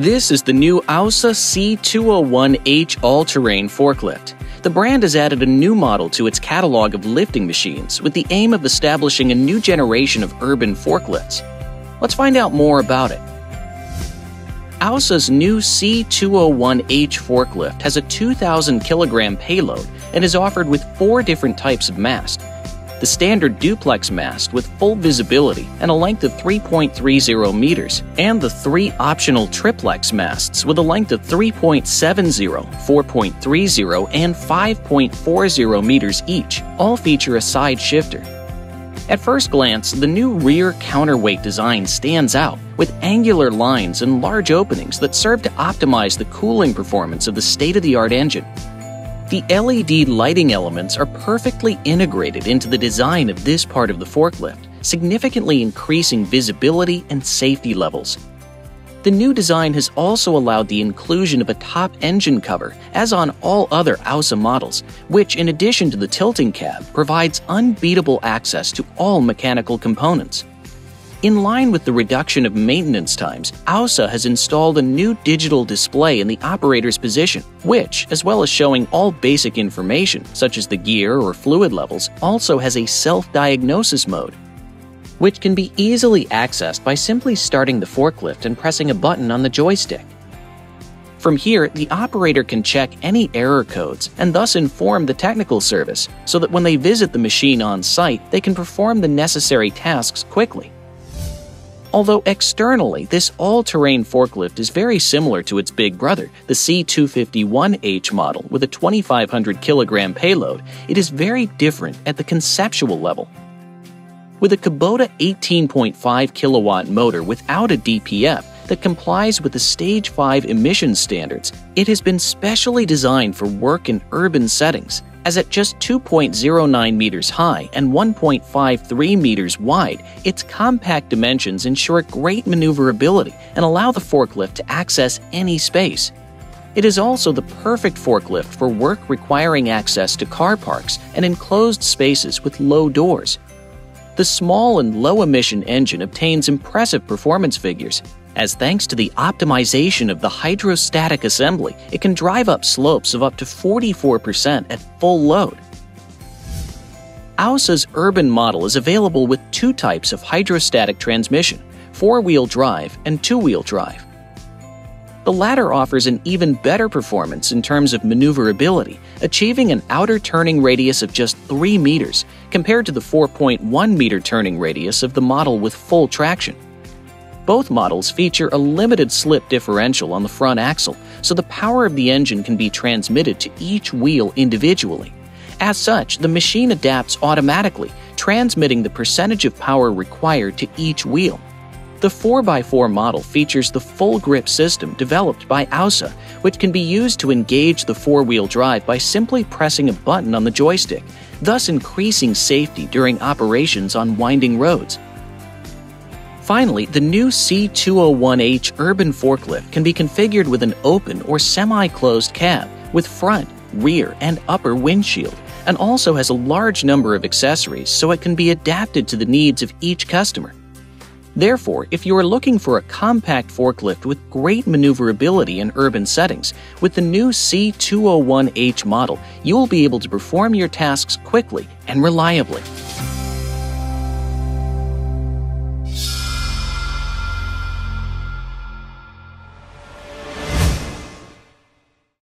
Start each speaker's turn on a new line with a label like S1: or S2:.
S1: This is the new AUSA C201H all terrain forklift. The brand has added a new model to its catalog of lifting machines with the aim of establishing a new generation of urban forklifts. Let's find out more about it. AUSA's new C201H forklift has a 2,000 kilogram payload and is offered with four different types of mast the standard duplex mast with full visibility and a length of 3.30 meters, and the three optional triplex masts with a length of 3.70, 4.30, and 5.40 meters each, all feature a side shifter. At first glance, the new rear counterweight design stands out, with angular lines and large openings that serve to optimize the cooling performance of the state of the art engine. The LED lighting elements are perfectly integrated into the design of this part of the forklift, significantly increasing visibility and safety levels. The new design has also allowed the inclusion of a top engine cover, as on all other AUSA models, which, in addition to the tilting cab, provides unbeatable access to all mechanical components. In line with the reduction of maintenance times, AUSA has installed a new digital display in the operator's position, which, as well as showing all basic information, such as the gear or fluid levels, also has a self diagnosis mode, which can be easily accessed by simply starting the forklift and pressing a button on the joystick. From here, the operator can check any error codes and thus inform the technical service so that when they visit the machine on site, they can perform the necessary tasks quickly. Although externally, this all terrain forklift is very similar to its big brother, the C251H model with a 2,500 kilogram payload, it is very different at the conceptual level. With a Kubota 18.5 kilowatt motor without a DPF that complies with the Stage 5 emission standards, it has been specially designed for work in urban settings as at just 2.09 meters high and 1.53 meters wide, its compact dimensions ensure great maneuverability and allow the forklift to access any space. It is also the perfect forklift for work requiring access to car parks and enclosed spaces with low doors. The small and low emission engine obtains impressive performance figures, as thanks to the optimization of the hydrostatic assembly, it can drive up slopes of up to 44% at full load. AUSA's urban model is available with two types of hydrostatic transmission four wheel drive and two wheel drive. The latter offers an even better performance in terms of maneuverability, achieving an outer turning radius of just 3 meters compared to the 4.1 meter turning radius of the model with full traction. Both models feature a limited slip differential on the front axle, so the power of the engine can be transmitted to each wheel individually. As such, the machine adapts automatically, transmitting the percentage of power required to each wheel. The 4x4 model features the full grip system developed by AUSA, which can be used to engage the four wheel drive by simply pressing a button on the joystick, thus increasing safety during operations on winding roads. Finally, the new C201H urban forklift can be configured with an open or semi closed cab with front, rear, and upper windshield, and also has a large number of accessories so it can be adapted to the needs of each customer. Therefore, if you are looking for a compact forklift with great maneuverability in urban settings, with the new C201H model, you will be able to perform your tasks quickly and reliably.